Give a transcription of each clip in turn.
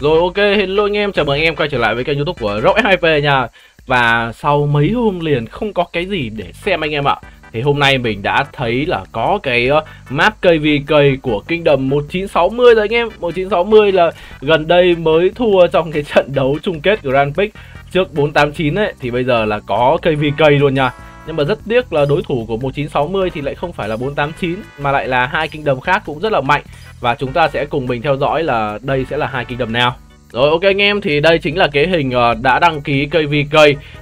Rồi ok, hello anh em, chào mừng anh em quay trở lại với kênh youtube của Rock 2P nha. Và sau mấy hôm liền không có cái gì để xem anh em ạ Thì hôm nay mình đã thấy là có cái ờ, map KVK của Kingdom 1960 rồi anh em. 1960 là gần đây mới thua trong cái trận đấu chung kết Grand Prix trước 489 ấy. Thì bây giờ là có KVK luôn nha nhưng mà rất tiếc là đối thủ của 1960 thì lại không phải là 489 mà lại là hai kinh đầm khác cũng rất là mạnh. Và chúng ta sẽ cùng mình theo dõi là đây sẽ là hai kinh đầm nào. Rồi ok anh em thì đây chính là cái hình ờ, đã đăng ký KVK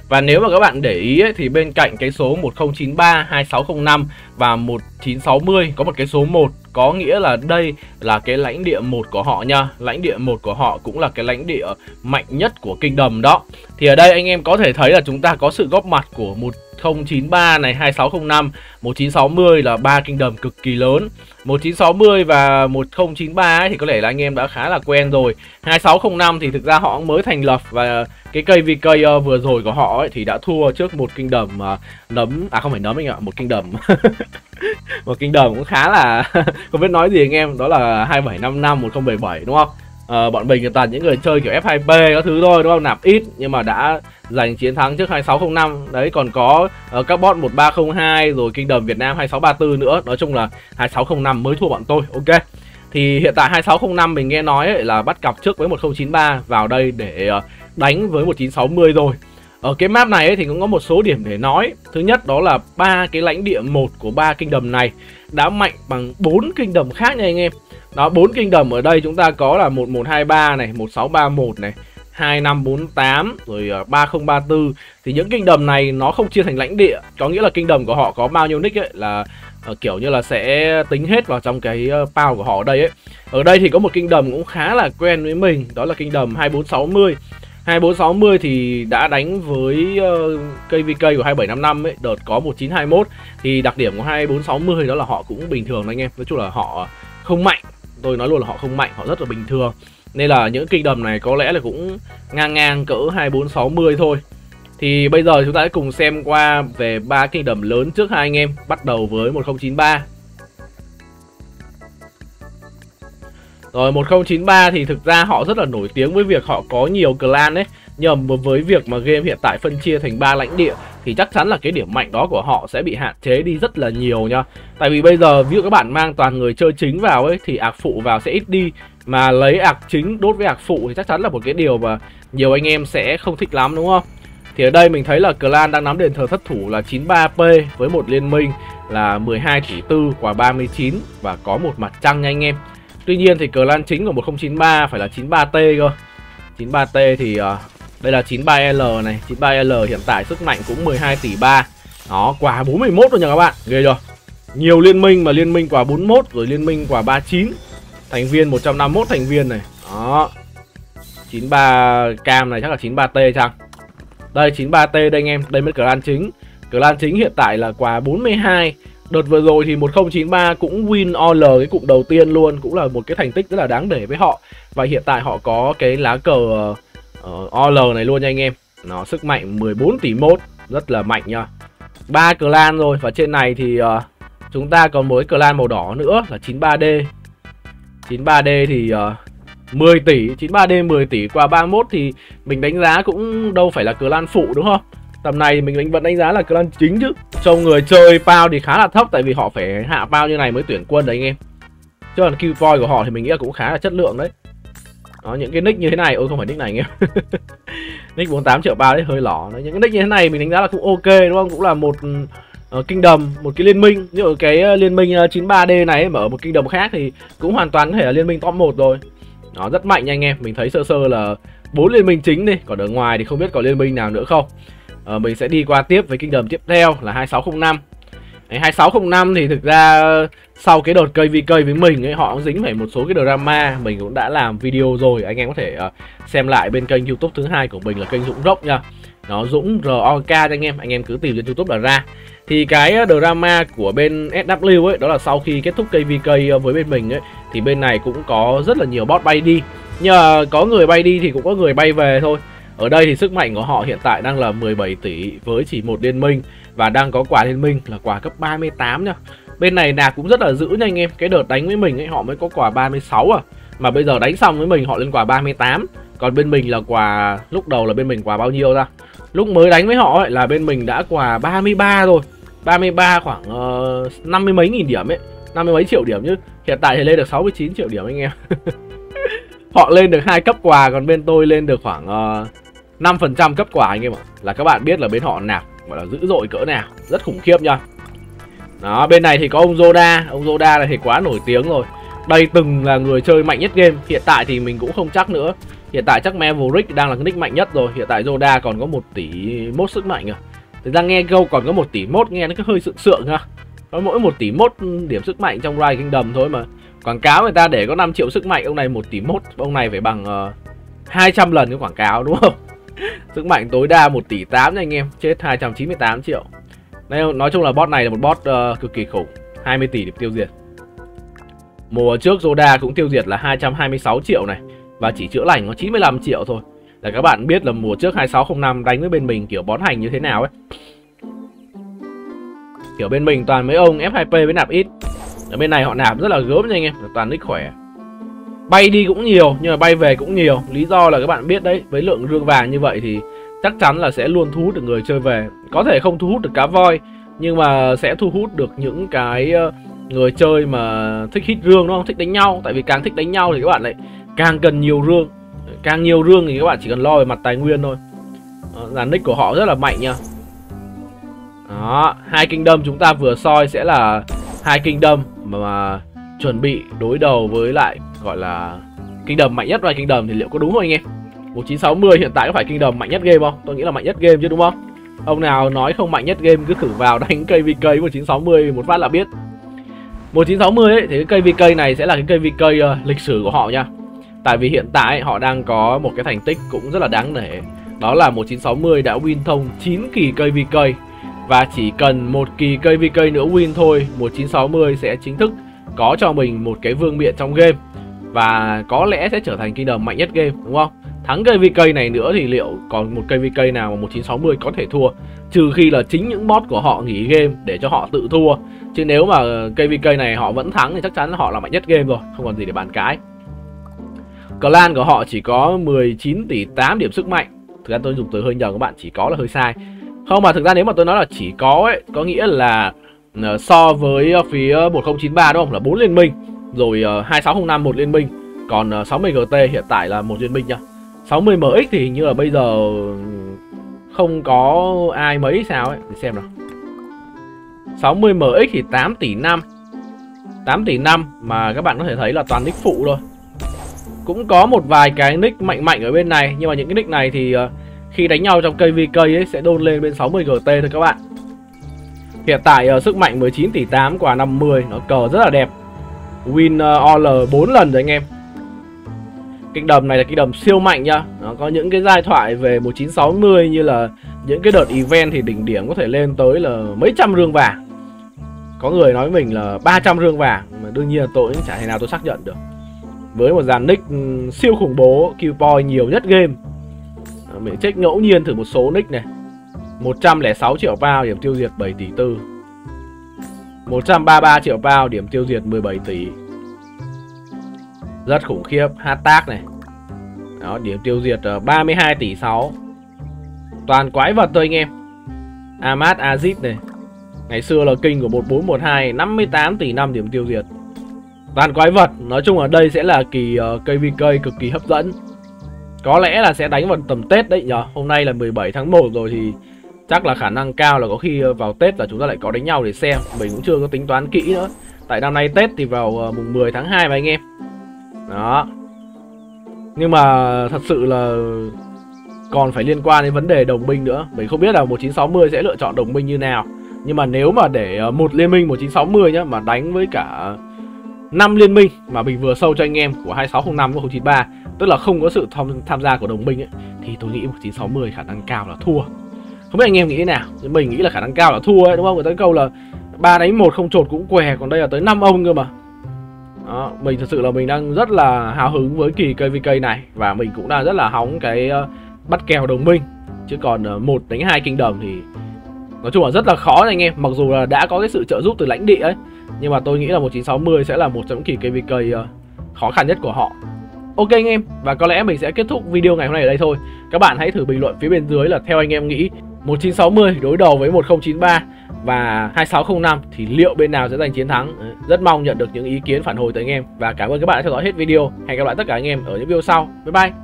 Và nếu mà các bạn để ý ấy, thì bên cạnh cái số 1093, 2605 và 1960 có một cái số 1 Có nghĩa là đây là cái lãnh địa một của họ nha. Lãnh địa một của họ cũng là cái lãnh địa mạnh nhất của kinh đầm đó. Thì ở đây anh em có thể thấy là chúng ta có sự góp mặt của một 1093 này 2605 1960 là ba kinh đầm cực kỳ lớn. 1960 và 1093 ấy, thì có lẽ là anh em đã khá là quen rồi. 2605 thì thực ra họ mới thành lập và cái cây VK ờ, vừa rồi của họ ấy, thì đã thua trước một kinh đầm ờ, nấm à không phải nấm anh ạ một kinh đầm một kinh đầm cũng khá là không biết nói gì anh em đó là 2755 1077 đúng không? Uh, bọn mình toàn những người chơi kiểu F2P các thứ thôi đúng không? Nạp ít nhưng mà đã giành chiến thắng trước 2605 đấy còn có uh, các bot 1302 rồi kinh đầm Việt Nam 2634 nữa. Nói chung là 2605 mới thua bọn tôi ok? Thì hiện tại 2605 mình nghe nói ấy, là bắt cặp trước với 1093 vào đây để uh, đánh với 1960 rồi ở cái map này ấy, thì cũng có một số điểm để nói thứ nhất đó là ba cái lãnh địa một của ba kinh đầm này đã mạnh bằng bốn kinh đầm khác nha anh em đó, bốn kinh đầm ở đây chúng ta có là 1123 này, 1631 này, 2548 rồi ờ, 3034 thì những kinh đầm này nó không chia thành lãnh địa, có nghĩa là kinh đầm của họ có bao nhiêu nick ấy là uh, kiểu như là sẽ tính hết vào trong cái ờ, pao của họ ở đây ấy. Ở đây thì có một kinh đầm cũng khá là quen với mình, đó là kinh đầm 2460. 2460 thì đã đánh với ờ, uh, KVK của 2755 ấy, đợt có 1921 thì đặc điểm của 2460 đó là họ cũng bình thường anh em, nói chung là họ không mạnh. Tôi nói luôn là họ không mạnh họ rất là bình thường. Nên là những kinh đầm này có lẽ là cũng ngang ngang cỡ 2460 thôi. Thì bây giờ chúng ta hãy cùng xem qua về ba kinh đầm lớn trước hai anh em. Bắt đầu với 1093 Rồi 1093 thì thực ra họ rất là nổi tiếng với việc họ có nhiều clan đấy Nhưng mà với việc mà game hiện tại phân chia thành ba lãnh địa Thì chắc chắn là cái điểm mạnh đó của họ sẽ bị hạn chế đi rất là nhiều nha. Tại vì bây giờ, ví dụ các bạn mang toàn người chơi chính vào ấy, Thì ạc phụ vào sẽ ít đi. Mà lấy ạc chính đốt với ạc phụ thì chắc chắn là một cái điều mà nhiều anh em sẽ không thích lắm, đúng không? Thì ở đây mình thấy là clan đang nắm đền thờ thất thủ là 93P với một liên minh là 12 tỷ tư, quả 39 và có một mặt trăng nha anh em. Tuy nhiên thì cờ lan chính của 1093 phải là 93T cơ. 93T thì uh, đây là 93L này. 93L hiện tại sức mạnh cũng 12 tỷ 3 Đó quả 41 rồi nha các bạn. Ghê chưa? Nhiều liên minh mà liên minh quả 41 rồi liên minh quả 39 Thành viên 151 thành viên này. Đó. 93 cam này chắc là 93T chăng? Đây 93T đây anh em. Đây mới cờ lan chính. Cờ lan chính hiện tại là quả 42 Đợt vừa rồi thì 1093 cũng win all cái cụm đầu tiên luôn Cũng là một cái thành tích rất là đáng để với họ. Và hiện tại họ có cái lá cờ uh, all này luôn nha anh em. Nó sức mạnh 14 tỷ mốt Rất là mạnh nha. Ba clan rồi Và trên này thì uh, chúng ta còn một cái clan màu đỏ nữa là 93D 93D thì ờ, uh, 10 tỷ 93D 10 tỷ qua 31 thì mình đánh giá cũng đâu phải là clan phụ đúng không? Tầm này mình vẫn đánh giá là clan chính chứ. Trông người chơi pao thì khá là thấp Tại vì họ phải hạ pao như này mới tuyển quân đấy anh em. Chứ còn kill point của họ thì mình nghĩ là cũng khá là chất lượng đấy. Đó, những cái nick như thế này, ôi không phải nick này anh em. Nick 48 triệu bao đấy hơi lỏ đấy. Những cái nick như thế này mình đánh giá là cũng ok đúng không? Cũng là một ờ, uh, đầm, một cái liên minh. Như ở cái uh, liên minh ờ, uh, 93D này mà ở một kinh đầm khác thì cũng hoàn toàn có thể là liên minh top 1 rồi. Nó rất mạnh nha anh em, mình thấy sơ sơ là bốn liên minh chính đi. Còn ở ngoài thì không biết có liên minh nào nữa không uh, mình sẽ đi qua tiếp với kinh đầm tiếp theo là 2605 Đấy, 2605 thì thực ra ờ, sau cái đợt cây vi cây với mình ấy họ cũng dính phải một số cái drama. Mình cũng đã làm video rồi anh em có thể uh, xem lại bên kênh youtube thứ hai của mình là kênh Dũng Rốc nha. Nó Dũng ROK cho anh em anh em cứ tìm trên youtube là ra. Thì cái drama của bên SW ấy đó là sau khi kết thúc cây vi cây với bên mình ấy thì bên này cũng có rất là nhiều bot bay đi. Nhờ có người bay đi thì cũng có người bay về thôi ở đây thì sức mạnh của họ hiện tại đang là 17 tỷ với chỉ một liên minh và đang có quả liên minh là quả cấp 38 nha. Bên này nạp cũng rất là dữ nha anh em. Cái đợt đánh với mình ấy họ mới có quả 36 à. mà bây giờ đánh xong với mình họ lên quà 38 còn bên mình là quà lúc đầu là bên mình quà bao nhiêu ra lúc mới đánh với họ ấy là bên mình đã quà 33 rồi 33 khoảng ờ, uh, 50 mấy nghìn điểm ấy 50 mấy triệu điểm chứ hiện tại thì lên được 69 triệu điểm anh em họ lên được hai cấp quà còn bên tôi lên được khoảng uh, 5% cấp quà anh em ạ. Là các bạn biết là bên họ nạp gọi là dữ dội cỡ nào rất khủng khiếp nha. Đó bên này thì có ông Zoda. Ông Zoda này thì quá nổi tiếng rồi. Đây từng là người chơi mạnh nhất game. Hiện tại thì mình cũng không chắc nữa. Hiện tại chắc Maverick đang là cái nick mạnh nhất rồi. Hiện tại Zoda còn có một tỷ mốt sức mạnh à. Thực ra nghe câu còn có một tỷ mốt nghe nó cứ hơi sượng sượng ha. Có mỗi một tỷ mốt điểm sức mạnh trong Rise Kingdom thôi mà. Quảng cáo người ta để có 5 triệu sức mạnh ông này một tỷ mốt. Ông này phải bằng ờ, uh, 200 lần cái quảng cáo đúng không? sức mạnh tối đa 1 tỷ 8 nha anh em chết 298 triệu. Đây nói chung là bot này là một bot uh, cực kỳ khủng 20 tỷ để tiêu diệt. Mùa trước Zoda cũng tiêu diệt là 226 triệu này Và chỉ chữa lành có 95 triệu thôi. Là các bạn biết là mùa trước 2605 đánh với bên mình kiểu bón hành như thế nào ấy. Kiểu bên mình toàn mấy ông F2P với nạp ít. Ở bên này họ nạp rất là gớm nha anh em Toàn nick khỏe. Bay đi cũng nhiều nhưng mà bay về cũng nhiều. Lý do là các bạn biết đấy Với lượng rương vàng như vậy thì chắc chắn là sẽ luôn thu hút được người chơi về. Có thể không thu hút được cá voi Nhưng mà sẽ thu hút được những cái ờ, người chơi mà thích hit rương đúng không? Thích đánh nhau. Tại vì càng thích đánh nhau thì các bạn lại càng cần nhiều rương. Càng nhiều rương thì các bạn chỉ cần lo về mặt tài nguyên thôi. Ờ, Dàn nick của họ rất là mạnh nha. Đó hai kinh đâm chúng ta vừa soi sẽ là hai kinh đâm mà, mà chuẩn bị đối đầu với lại gọi là kinh đầm mạnh nhất và kinh đầm thì liệu có đúng không anh em? 1960 hiện tại có phải kinh đầm mạnh nhất game không? Tôi nghĩ là mạnh nhất game chứ đúng không? Ông nào nói không mạnh nhất game cứ thử vào đánh cây VK 1960 một phát là biết. 1960 ấy, thì cái cây VK này sẽ là cái cây VK uh, ờ, lịch sử của họ nha. Tại vì hiện tại họ đang có một cái thành tích cũng rất là đáng nể. Đó là 1960 đã win thông 9 kỳ cây VK Và chỉ cần một kỳ cây VK nữa win thôi 1960 sẽ chính thức có cho mình một cái vương miện trong game. Và có lẽ sẽ trở thành kingdom mạnh nhất game, đúng không? Thắng cây VK này nữa thì liệu còn một cây VK nào mà 1960 có thể thua? Trừ khi là chính những bot của họ nghỉ game để cho họ tự thua. Chứ nếu mà KVK này họ vẫn thắng thì chắc chắn là họ là mạnh nhất game rồi, Không còn gì để bàn cãi. Clan của họ chỉ có 19 tỷ 8 điểm sức mạnh. Thực ra tôi dùng từ hơi nhầm các bạn, chỉ có là hơi sai. Không, mà thực ra nếu mà tôi nói là chỉ có ấy, Có nghĩa là ờ, so với phía 1093 đúng không? Là bốn liên minh. Rồi ờ, 2605 một liên minh. Còn ờ, 60GT hiện tại là một liên minh nha 60MX thì hình như là bây giờ ừ, không có ai mấy sao ấy. Để xem nào. 60MX thì 8 tỷ 5 8 tỷ 5 mà các bạn có thể thấy là toàn nick phụ thôi. Cũng có một vài cái nick mạnh mạnh ở bên này Nhưng mà những cái nick này thì uh, khi đánh nhau trong cây VK ấy sẽ đôn lên bên 60GT thôi các bạn. Hiện tại uh, sức mạnh 19 tỷ 8 quả 50 Nó cờ rất là đẹp. Win uh, all 4 lần rồi anh em. Kích đầm này là kích đầm siêu mạnh nhá. Nó có những cái giai thoại về 1960 như là những cái đợt event thì đỉnh điểm có thể lên tới là mấy trăm rương vàng. Có người nói với mình là 300 rương vàng mà đương nhiên là tôi cũng chả thể nào tôi xác nhận được. Với một dàn nick ừ, siêu khủng bố kill point nhiều nhất game. Ờ, mình check ngẫu nhiên thử một số nick này. 106 triệu bao điểm tiêu diệt 7 tỷ tư. 133 triệu pound điểm tiêu diệt 17 tỷ. Rất khủng khiếp Hashtag này. Đó điểm tiêu diệt ờ, 32 tỷ 6 Toàn quái vật thôi anh em. Ahmad Aziz này. Ngày xưa là kinh của 1412 58 tỷ 5 điểm tiêu diệt. Toàn quái vật Nói chung ở đây sẽ là kỳ ờ, uh, KVK cực kỳ hấp dẫn. Có lẽ là sẽ đánh vào tầm Tết đấy nhờ Hôm nay là 17 tháng 1 rồi thì Chắc là khả năng cao là có khi ờ, vào Tết là chúng ta lại có đánh nhau để xem. Mình cũng chưa có tính toán kỹ nữa. Tại năm nay Tết thì vào ờ, mùng 10 tháng 2 mà anh em. Đó. Nhưng mà thật sự là còn phải liên quan đến vấn đề đồng minh nữa. Mình không biết là 1960 sẽ lựa chọn đồng minh như nào. Nhưng mà nếu mà để ờ, một liên minh 1960 nhá Mà đánh với cả năm liên minh mà mình vừa sâu cho anh em của 2605 và 093 Tức là không có sự tham, tham gia của đồng minh ấy Thì tôi nghĩ 1960 khả năng cao là thua. Không biết anh em nghĩ thế nào? Nhưng mình nghĩ là khả năng cao là thua ấy đúng không? Người ta câu là ba đánh một không trột cũng què Còn đây là tới 5 ông cơ mà. Đó, mình thật sự là mình đang rất là hào hứng với kỳ KVK này và mình cũng đang rất là hóng cái uh, bắt kèo đồng minh. Chứ còn ờ, một đánh hai kinh đồng thì nói chung là rất là khó anh em. Mặc dù là đã có cái sự trợ giúp từ lãnh địa ấy nhưng mà tôi nghĩ là 1960 sẽ là một trong những kỳ KVK uh, ờ, khó khăn nhất của họ. Ok anh em, và có lẽ mình sẽ kết thúc video ngày hôm nay ở đây thôi. Các bạn hãy thử bình luận phía bên dưới là theo anh em nghĩ 1960 đối đầu với 1093 và 2605 thì liệu bên nào sẽ giành chiến thắng? Rất mong nhận được những ý kiến phản hồi từ anh em và cảm ơn các bạn đã theo dõi hết video. Hẹn gặp lại tất cả anh em ở những video sau. Bye bye.